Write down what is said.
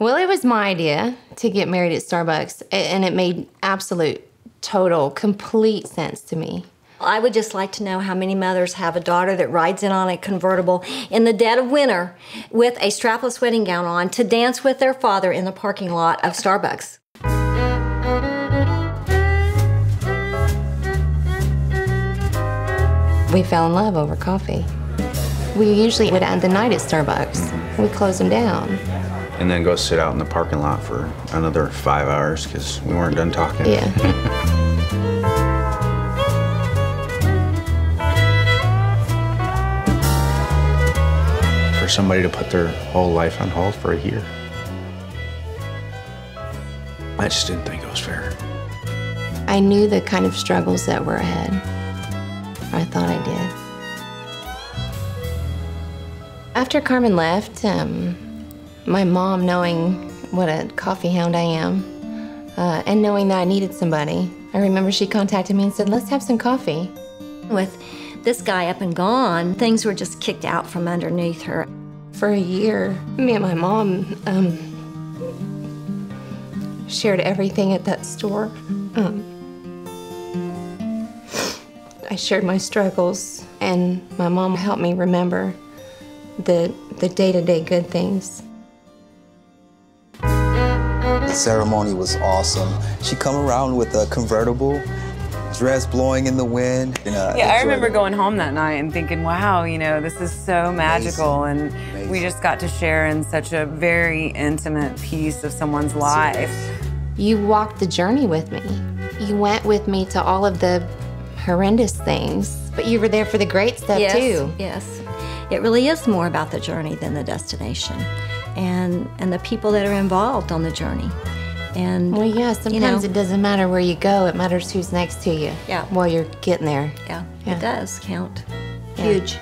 Well, it was my idea to get married at Starbucks, and it made absolute, total, complete sense to me. I would just like to know how many mothers have a daughter that rides in on a convertible in the dead of winter with a strapless wedding gown on to dance with their father in the parking lot of Starbucks. We fell in love over coffee. We usually would end the night at Starbucks. We closed them down. And then go sit out in the parking lot for another five hours because we weren't done talking. Yeah. For somebody to put their whole life on hold for a year. I just didn't think it was fair. I knew the kind of struggles that were ahead. I thought I did. After Carmen left, um, my mom, knowing what a coffee hound I am, uh, and knowing that I needed somebody, I remember she contacted me and said, Let's have some coffee. With this guy up and gone, things were just kicked out from underneath her. For a year, me and my mom um, shared everything at that store. Um, I shared my struggles, and my mom helped me remember the the day-to-day good things. The ceremony was awesome. She come around with a convertible, dress blowing in the wind. And, uh, Yeah, I remember it. going home that night and thinking, wow, you know, this is so magical. And we just got to share in such a very intimate piece of someone's life. You walked the journey with me. You went with me to all of the horrendous things, but you were there for the great stuff yes, too. Yes. It really is more about the journey than the destination and and the people that are involved on the journey. And Well, yeah, sometimes you know, it doesn't matter where you go, it matters who's next to you Yeah. while you're getting there. yeah, Yeah. it does count. Yeah. Huge.